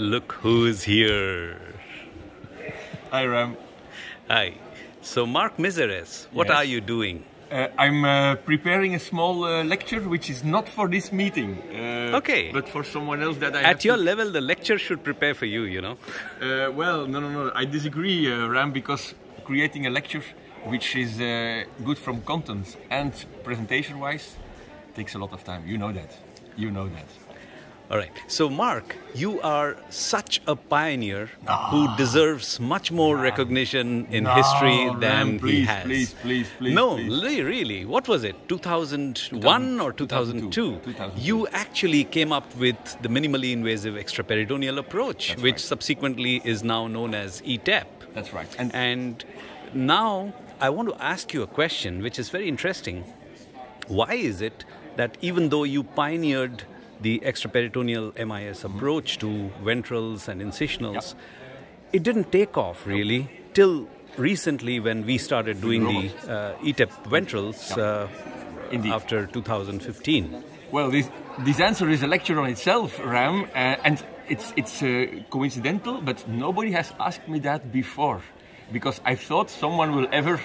Look who's here. Hi, Ram. Hi. So, Marc Miserez, what Yes. are you doing? Uh, I'm uh, preparing a small uh, lecture which is not for this meeting. Uh, Okay. But for someone else that I have At your to- level, the lecture should prepare for you, you know. Uh, well, no, no, no. I disagree, uh, Ram, because creating a lecture which is uh, good from content and presentation-wise takes a lot of time. You know that. You know that. All right. So, Marc, you are such a pioneer ah. who deserves much more recognition in No, history Ram, than please, he has. please, please, please, No, please. really. What was it? 2001 or 2002? 2002. You actually came up with the minimally invasive extraperitoneal approach, That's which right. subsequently is now known as ETEP. That's right. And And now I want to ask you a question which is very interesting. Why is it that even though you pioneered the extraperitoneal MIS approach to ventrals and incisionals, it didn't take off really till recently when we started doing the uh, ETEP ventrals uh, after 2015. Well, this, this answer is a lecture on itself, Ram, uh, and it's, it's uh, coincidental, but nobody has asked me that before. Because I thought someone will ever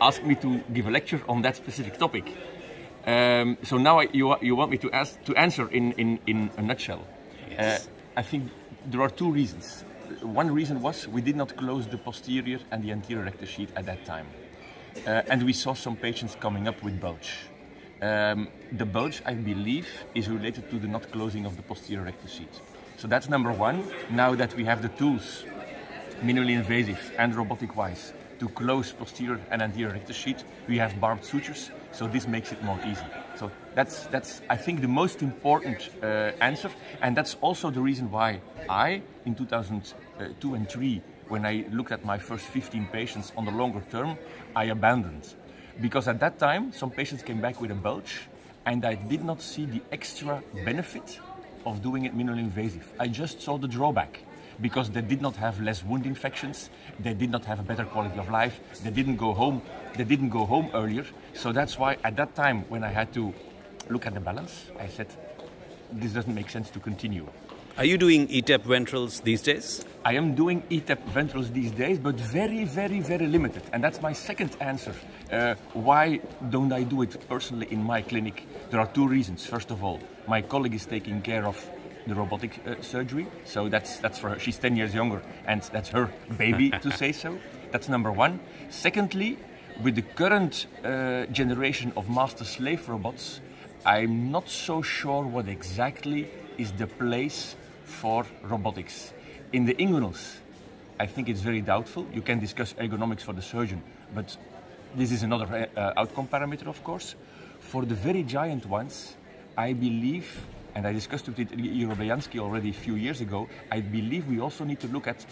ask me to give a lecture on that specific topic. Um, so now I, you, you want me to, ask, to answer in, in, in a nutshell. Yes. Uh, I think there are two reasons. One reason was we did not close the posterior and the anterior rectus sheet at that time. Uh, and we saw some patients coming up with bulge. Um, the bulge, I believe, is related to the not closing of the posterior rectus sheet. So that's number one. Now that we have the tools, minimally invasive and robotic wise, to close posterior and anterior rectus sheet, we have barbed sutures, so this makes it more easy. So that's, that's I think, the most important uh, answer, and that's also the reason why I, in 2002 and 3, when I looked at my first 15 patients on the longer term, I abandoned. Because at that time, some patients came back with a bulge, and I did not see the extra benefit of doing it minimally invasive. I just saw the drawback because they did not have less wound infections, they did not have a better quality of life, they didn't go home, they didn't go home earlier. So that's why at that time when I had to look at the balance, I said this doesn't make sense to continue. Are you doing ETEP ventrals these days? I am doing ETEP ventrals these days, but very, very, very limited. And that's my second answer. Uh, why don't I do it personally in my clinic? There are two reasons. First of all, my colleague is taking care of the robotic uh, surgery, so that's that's for her. She's 10 years younger, and that's her baby to say so. That's number one. Secondly, with the current uh, generation of master-slave robots, I'm not so sure what exactly is the place for robotics. In the inguinals, I think it's very doubtful. You can discuss ergonomics for the surgeon, but this is another uh, outcome parameter, of course. For the very giant ones, I believe, and I discussed it with Igor Belyansky already a few years ago, I believe we also need to look at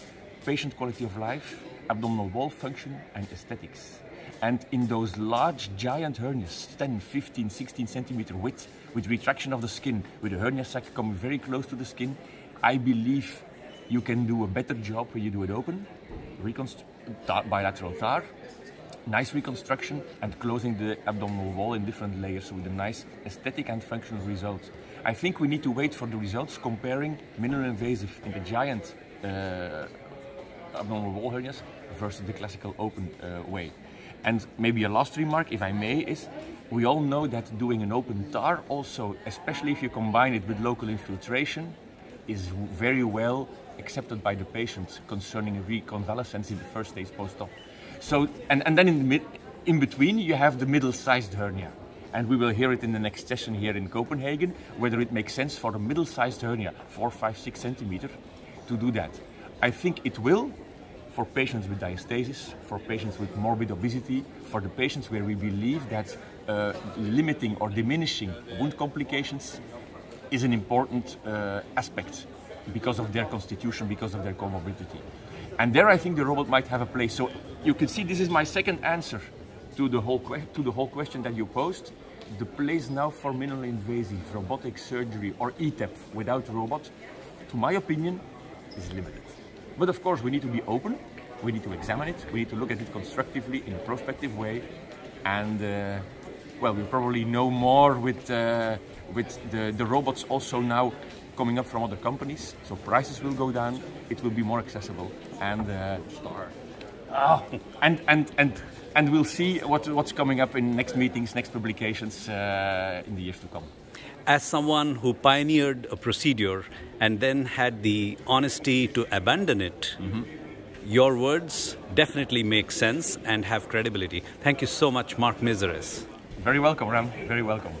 patient quality of life, abdominal wall function, and aesthetics. And in those large, giant hernias, 10, 15, 16 centimeter width, with retraction of the skin, with the hernia sac coming very close to the skin, I believe you can do a better job when you do it open, bilateral TAR, nice reconstruction, and closing the abdominal wall in different layers with a nice aesthetic and functional result. I think we need to wait for the results comparing minimally invasive in the giant uh, abdominal wall hernias versus the classical open uh, way. And maybe a last remark, if I may, is we all know that doing an open TAR also, especially if you combine it with local infiltration, is very well accepted by the patients concerning reconvalescence in the first days post-op. So, and, and then in, the mid, in between, you have the middle-sized hernia. And we will hear it in the next session here in Copenhagen, whether it makes sense for a middle-sized hernia, four, five, six centimeter, to do that. I think it will for patients with diastasis, for patients with morbid obesity, for the patients where we believe that uh, limiting or diminishing wound complications is an important uh, aspect because of their constitution, because of their comorbidity. And there I think the robot might have a place. So you can see this is my second answer to the whole, to the whole question that you posed. The place now for minimally invasive robotic surgery or ETEP without robot, to my opinion, is limited. But of course, we need to be open. We need to examine it. We need to look at it constructively in a prospective way. And uh, well, we probably know more with uh, with the, the robots also now coming up from other companies. So prices will go down. It will be more accessible, and uh, ah, and and and and we'll see what, what's coming up in next meetings, next publications uh, in the years to come. As someone who pioneered a procedure and then had the honesty to abandon it, mm-hmm. your words definitely make sense and have credibility. Thank you so much, Marc Miserez. Very welcome, Ram. Very welcome.